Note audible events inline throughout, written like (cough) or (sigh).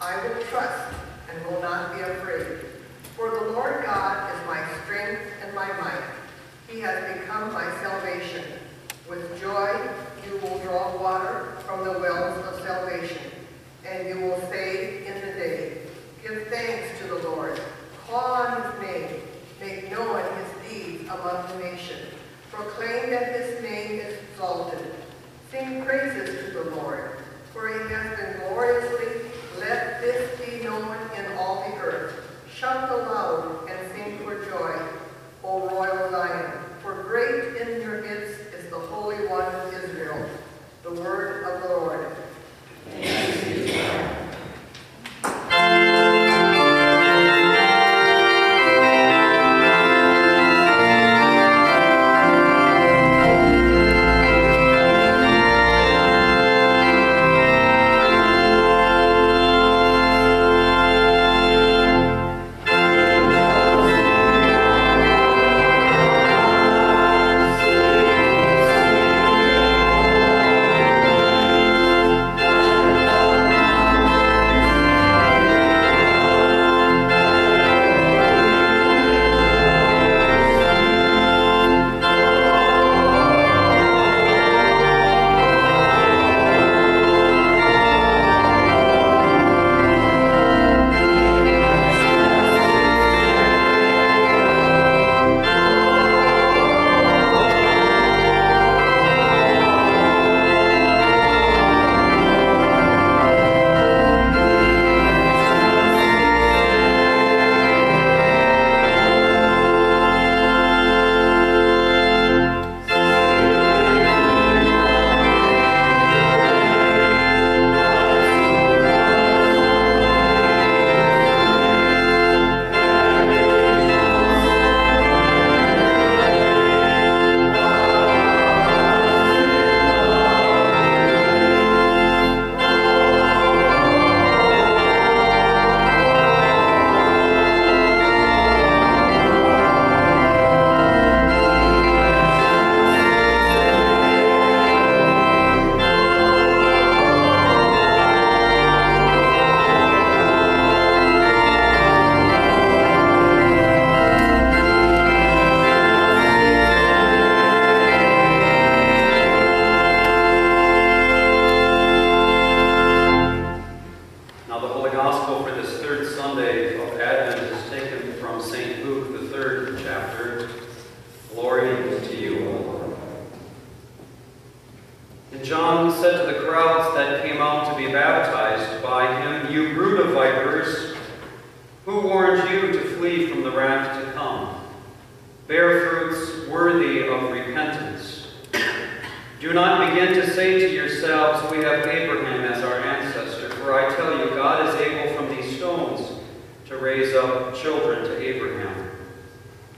I will trust and will not be afraid. For the Lord God is my strength and my might. He has become my salvation. With joy you will draw water from the wells of salvation, and you will say in the day, Give thanks to the Lord. Call on his name. Make known his deeds among the nations. Proclaim that his name is exalted. Sing praises to the Lord, for he has been gloriously let this be known in all the earth. Shout aloud and sing for joy, O royal Zion! for great in your midst is the Holy One of Israel, the word of the Lord. Amen.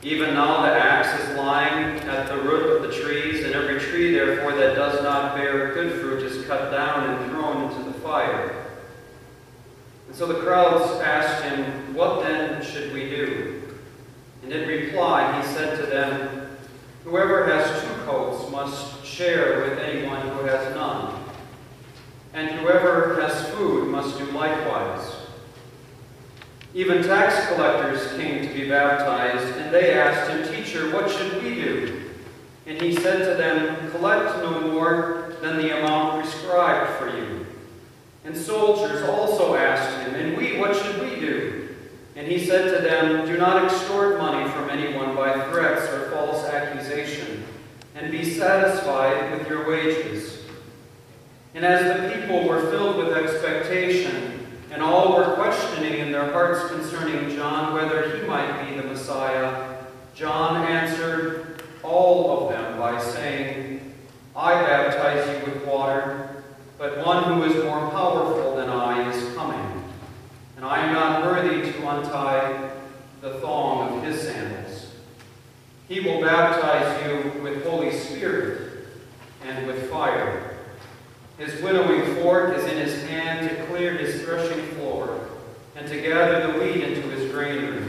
Even now the axe is lying at the root of the trees, and every tree, therefore, that does not bear good fruit is cut down and thrown into the fire. And so the crowds asked him, What then should we do? And in reply, he said to them, Whoever has two coats must share with anyone who has none, and whoever has food must do likewise. Even tax collectors came to be baptized, and they asked him, Teacher, what should we do? And he said to them, Collect no more than the amount prescribed for you. And soldiers also asked him, And we, what should we do? And he said to them, Do not extort money from anyone by threats or false accusation, and be satisfied with your wages. And as the people were filled with expectation, and all were questioning in their hearts concerning John whether he might be the Messiah. John answered all of them by saying, I baptize you with water, but one who is more powerful than I is coming, and I am not worthy to untie the thong of his sandals. He will baptize you with Holy Spirit and with fire. His winnowing fork is in his hand to clear his threshing floor and to gather the wheat into his granary.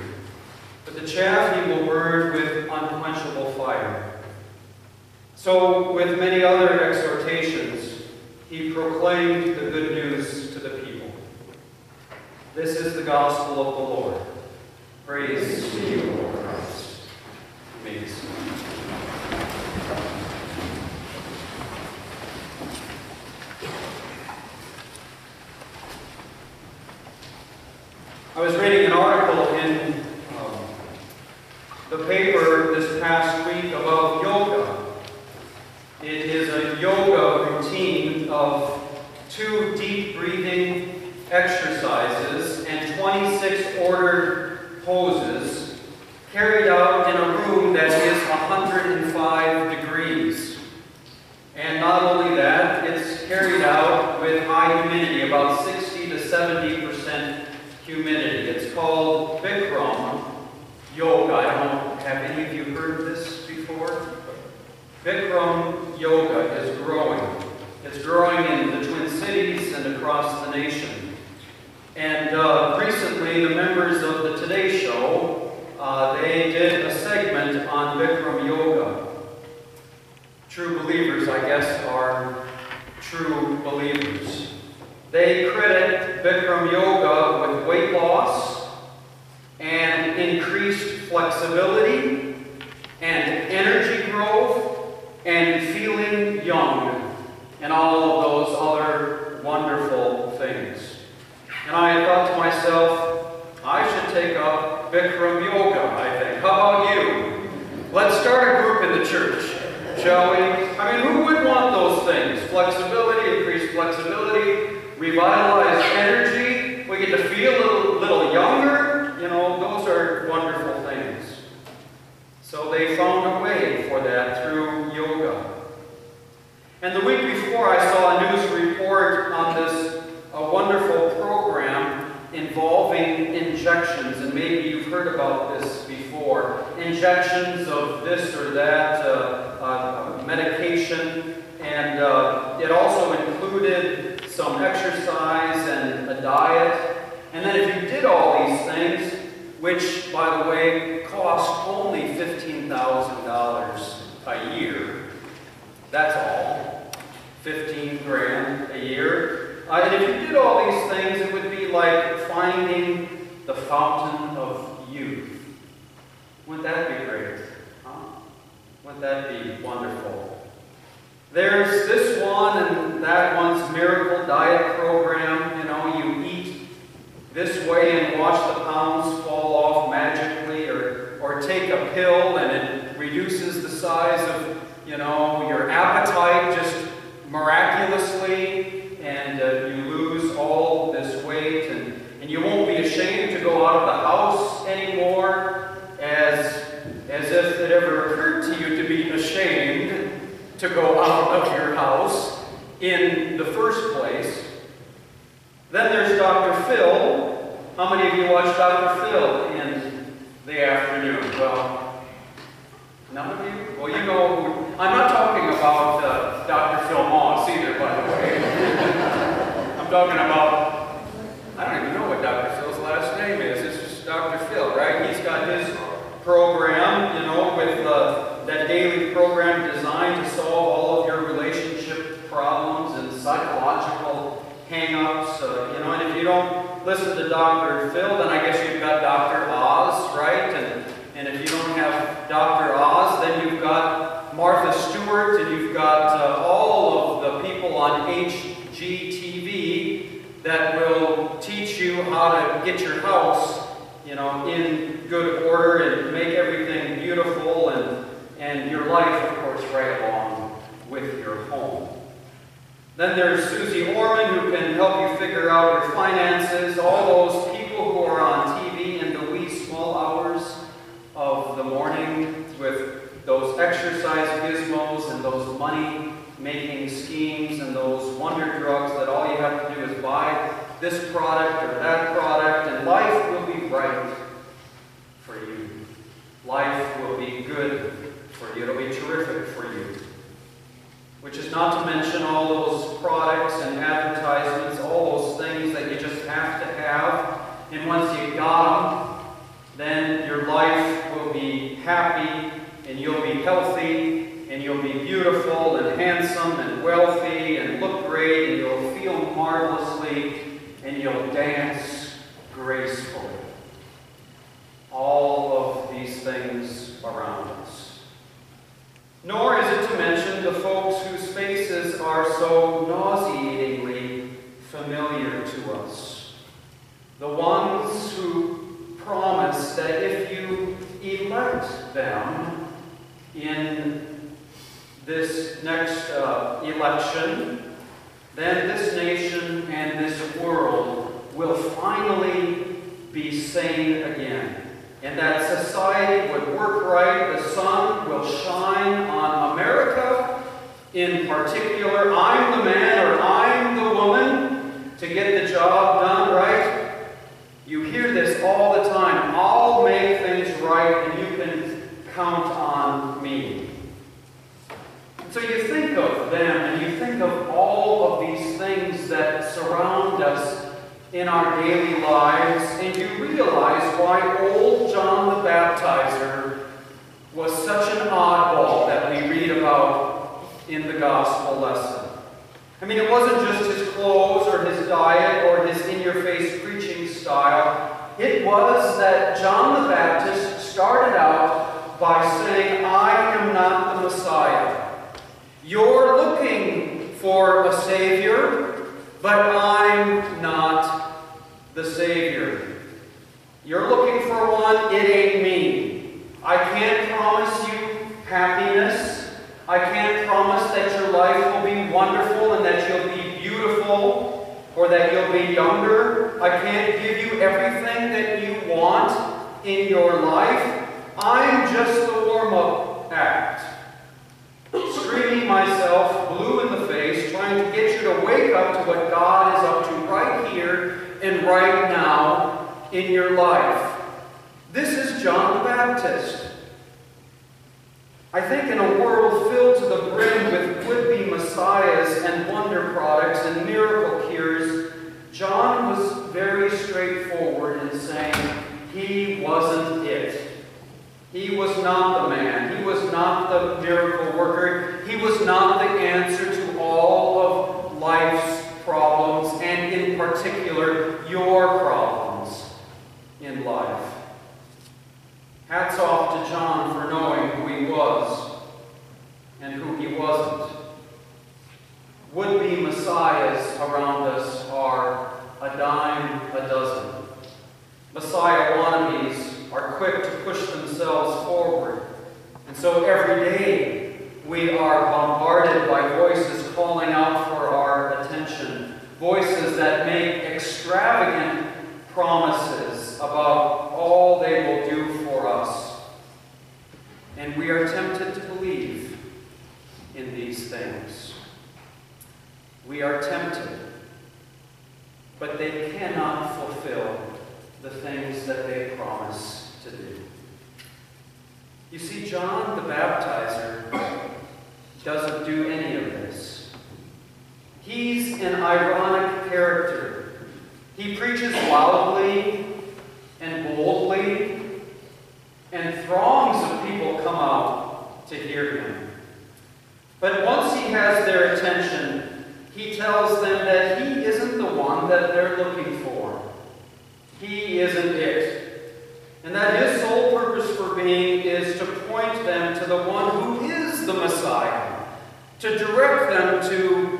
But the chaff he will burn with unquenchable fire. So, with many other exhortations, he proclaimed the good news to the people. This is the gospel of the Lord. Praise to you, Lord Christ. You may be seated. I was reading an article in um, the paper this past week about yoga. It is a yoga routine of two deep breathing exercises and 26 ordered poses carried out in a room that is 105 degrees. And not only that, it's carried out with high humidity, about 60 to 70 percent humidity. It's called Bikram Yoga. I have you heard this before? Bikram Yoga is growing. It's growing in the Twin Cities and across the nation. And uh, recently, the members of the Today Show, uh, they did a segment on Bikram Yoga. True believers, I guess, are true believers. They credit Bikram Yoga with weight loss and increased flexibility and energy growth and feeling young and all of those other wonderful things. And I thought to myself, I should take up Bikram Yoga, I think. How about you? Let's start a group in the church, shall we? I mean, who would want those things? Flexibility, increased flexibility, revitalized energy. We get to feel a little, little younger. You know, those are wonderful things. So they found a way for that through yoga. And the week before, I saw a news report on this a wonderful program involving injections, and maybe you've heard about this before. Injections of this that uh, uh, medication, and uh, it also included some exercise and a diet. And then if you did all these things, which, by the way, cost only $15,000 a year, that's all, 15 grand a year. Uh, and if you did all these things, it would be like finding the fountain of youth. Wouldn't that be great? Wouldn't be wonderful? There's this one and that one's miracle diet program. You know, you eat this way and watch the pounds fall off magically, or, or take a pill and it reduces the size of, you know, your appetite just miraculously and uh, you lose all this weight and, and you won't be ashamed to go out of the house anymore as, as if it ever occurred to you to be ashamed to go out of your house in the first place. Then there's Dr. Phil. How many of you watch Dr. Phil in the afternoon? Well, none of you? Well, you know, I'm not talking about uh, Dr. Phil Moss either, by the way. (laughs) I'm talking about, I don't even know what Dr. Phil's last name is. It's is Dr. Phil, right? He's got his program, you know, with uh, that daily program designed to solve all of your relationship problems and psychological hang-ups, uh, you know, and if you don't listen to Dr. Phil, then I guess you've got Dr. Oz, right? And, and if you don't have Dr. Oz, then you've got Martha Stewart, and you've got uh, all of the people on HGTV that will teach you how to get your house, you know, in good order and make everything beautiful and, and your life, of course, right along. Then there's Susie Orman who can help you figure out your finances, all those people who are on TV in the wee small hours of the morning with those exercise gizmos and those money making schemes and those wonder drugs that all you have to do is buy this product or that product and life will be right for you. Life will be good for you. It'll be terrific. Which is not to mention all those products and advertisements, all those things that you just have to have. And once you got them, then your life will be happy and you'll be healthy and you'll be beautiful and handsome and wealthy and look great and you'll feel marvelously and you'll dance gracefully. All of these things around us. Nor is it to mention the folks whose faces are so nauseatingly familiar to us. The ones who promise that if you elect them in this next uh, election, then this nation and this world will finally be sane again. And that society would work right, the sun will shine on America in particular. I'm the man or I'm the woman to get the job done right. You hear this all the time. I'll make things right and you can count on me. So you think of them and you think of all of these things that surround us in our daily lives, and you realize why old John the Baptizer was such an oddball that we read about in the gospel lesson. I mean, it wasn't just his clothes or his diet or his in your face preaching style. It was that John the Baptist started out by saying, I am not the Messiah. You're looking for a Savior, but I'm not the Savior. You're looking for one, it ain't me. I can't promise you happiness. I can't promise that your life will be wonderful and that you'll be beautiful or that you'll be younger. I can't give you everything that you want in your life. I'm just the warm-up act screaming myself blue in the face, trying to get you to wake up to what God is up to right here and right now in your life. This is John the Baptist. I think in a world filled to the brim with would-be messiahs and wonder products and miracle cures, John was very straightforward in saying he wasn't it. He was not the man. He was not the miracle worker. He was not the answer to all of life's problems, and in particular, your problems in life. Hats off to John for knowing who he was and who he wasn't. Would-be messiahs around us are a dime a dozen. Messiah wannabes are quick to push themselves forward. And so every day we are bombarded by voices calling out for our attention, voices that make extravagant promises about all they will do for us. And we are tempted to believe in these things. We are tempted, but they cannot fulfill the things that they promise to do. You see, John the Baptizer doesn't do any of this. He's an ironic character. He preaches loudly and boldly, and throngs of people come out to hear him. But once he has their attention, he tells them that he isn't the one that they're looking for. He isn't it. And that his sole purpose for being is to point them to the one who is the Messiah, to direct them to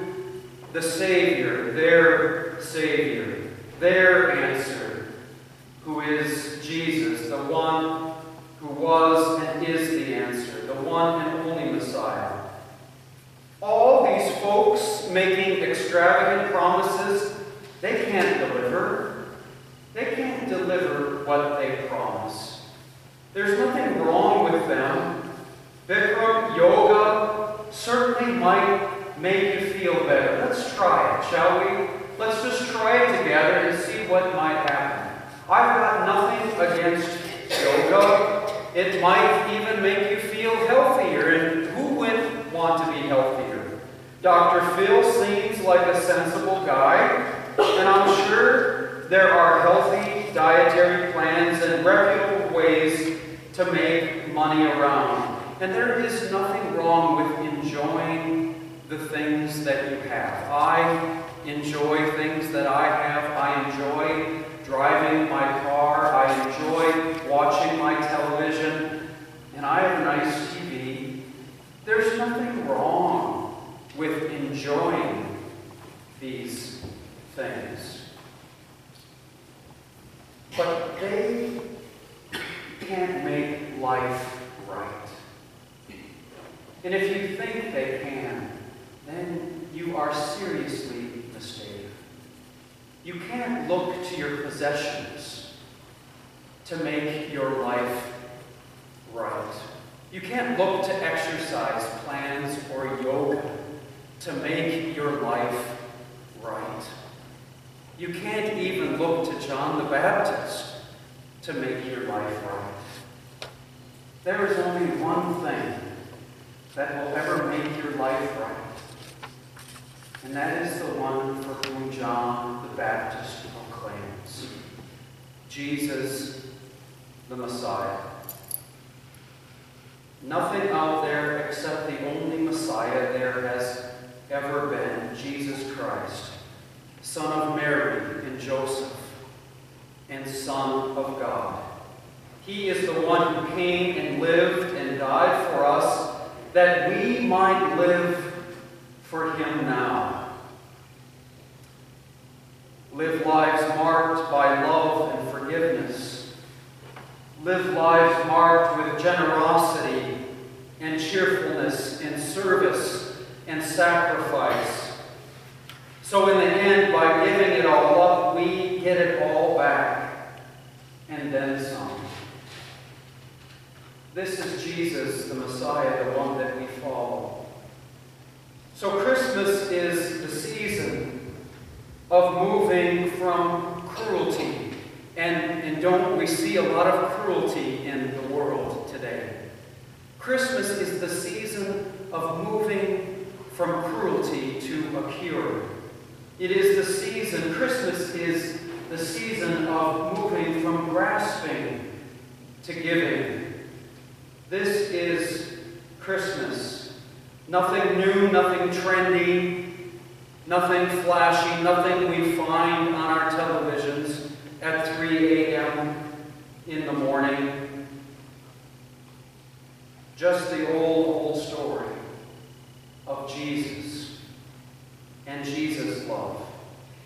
the Savior, their Savior, their answer, who is Jesus, the one who was and is the answer, the one and only Messiah. All these folks making extravagant promises, they can't deliver. They can't deliver what they promise. There's nothing wrong with them. Bikram, yoga certainly might make you feel better. Let's try it, shall we? Let's just try it together and see what might happen. I've got nothing against yoga. It might even make you feel healthier, and who wouldn't want to be healthier? Dr. Phil seems like a sensible guy, and I'm sure there are healthy dietary plans and reputable ways to make money around. And there is nothing wrong with enjoying the things that you have. I enjoy things that I have. I enjoy driving my car. I enjoy watching my television. And I have a nice TV. There's nothing wrong with enjoying these things. But they can't make life right. And if you think they can, then you are seriously mistaken. You can't look to your possessions to make your life right. You can't look to exercise plans or yoga to make your life right. You can't even look to John the Baptist to make your life right. There is only one thing that will ever make your life right. And that is the one for whom John the Baptist proclaims Jesus the Messiah. Nothing out there except the only Messiah there has ever been Jesus Christ, Son of Mary and Joseph, and Son of God. He is the one who came and lived and died for us that we might live for him now. Live lives marked by love and forgiveness. Live lives marked with generosity and cheerfulness and service and sacrifice. So in the end, by giving it all up, we get it all back and then some. This is Jesus, the Messiah, the one that we follow. So Christmas is the season of moving from cruelty. And, and don't we see a lot of cruelty in the world today? Christmas is the season of moving from cruelty to a cure. It is the season, Christmas is the season of moving from grasping to giving. This is Christmas. Nothing new, nothing trendy, nothing flashy, nothing we find on our televisions at 3 a.m. in the morning. Just the old, old story of Jesus and Jesus' love.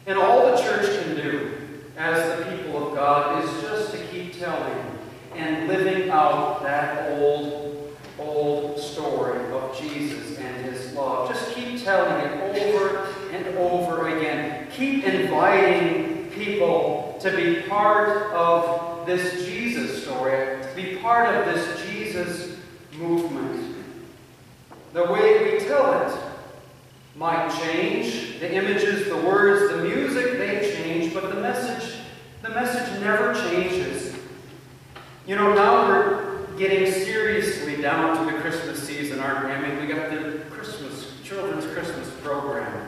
And all the church can do as the people of God is just to keep telling and living out that old, old story of Jesus and his love. Just keep telling it over over and over again. Keep inviting people to be part of this Jesus story, to be part of this Jesus movement. The way we tell it might change. The images, the words, the music, they change, but the message, the message never changes. You know, now we're getting seriously down to the Christmas season, aren't we? I mean, we got the Christmas, children's Christmas program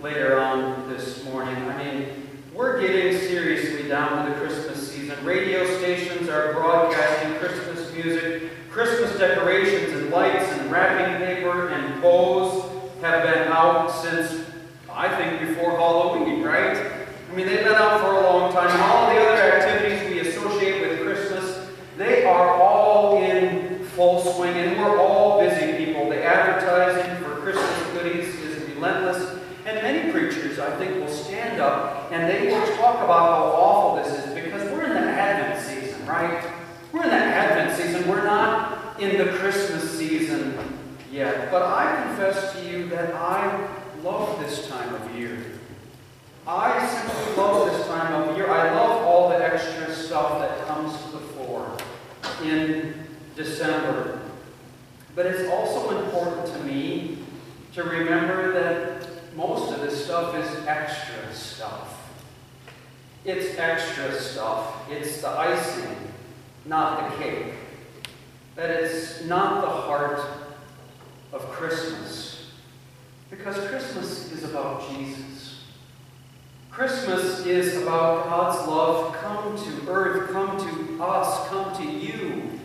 later on this morning. I mean, we're getting seriously down to the Christmas season. Radio stations are broadcasting Christmas music. Christmas decorations and lights and wrapping paper and bows have been out since, I think, before Halloween, right? I mean, they've been out for a long time. And all the other activities we associate with Christmas, they are all in full swing, and we're all busy people. The advertising for Christmas goodies is relentless. And many preachers, I think, will up and they will talk about how awful this is because we're in the Advent season, right? We're in the Advent season. We're not in the Christmas season yet. But I confess to you that I love this time of year. I simply love this time of year. I love all the extra stuff that comes to the fore in December. But it's also important to me to remember that most of this stuff is extra stuff. It's extra stuff. It's the icing, not the cake. That it's not the heart of Christmas. Because Christmas is about Jesus. Christmas is about God's love come to earth, come to us, come to you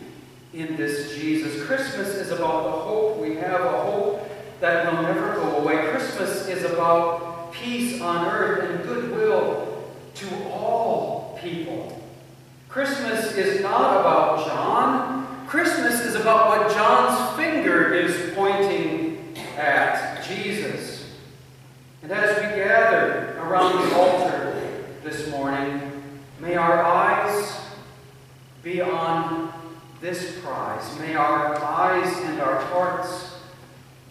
in this Jesus. Christmas is about the hope we have, a hope that will never go away. Christmas is about peace on earth and goodwill to all people. Christmas is not about John. Christmas is about what John's finger is pointing at Jesus. And as we gather around the altar this morning, may our eyes be on this prize. May our eyes and our hearts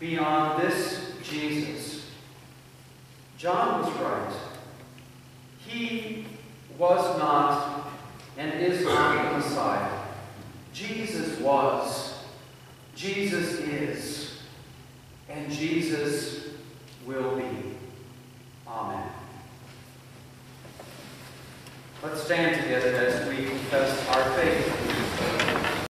be on this Jesus. John was right. He was not and is not the Messiah. Jesus was. Jesus is. And Jesus will be. Amen. Let's stand together as we confess our faith.